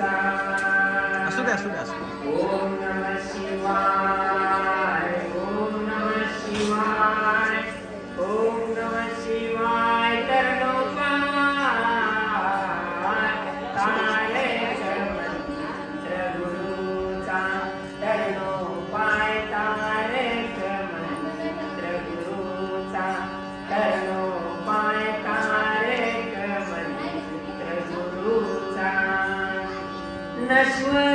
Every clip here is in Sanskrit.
啊，的，是的，是的。as well.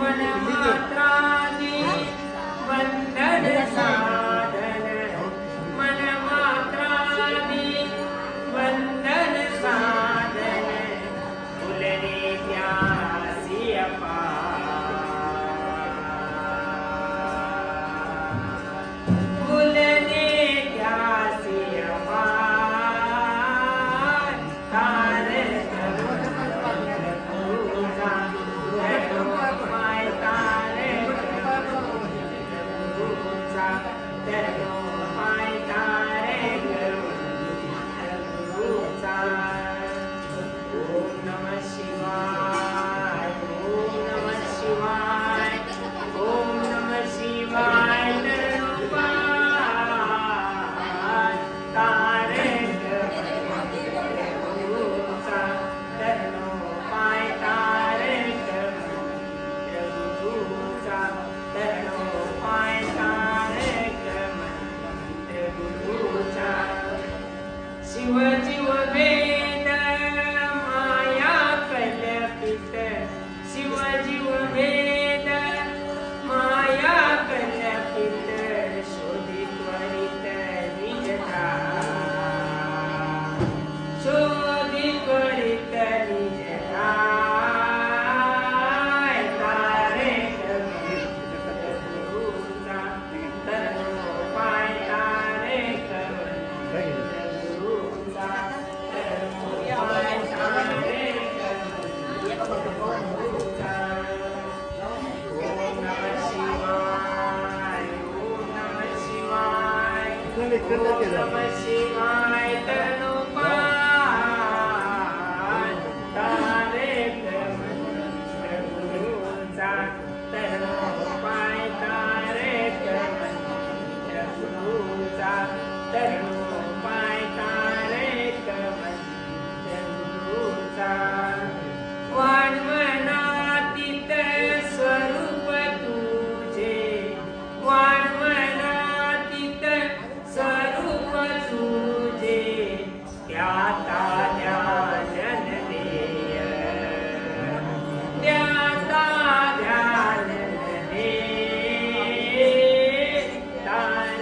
वन मात्रा वंदन सा Oh, my God. जा जन देव्यानने तार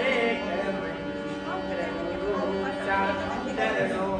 अमृम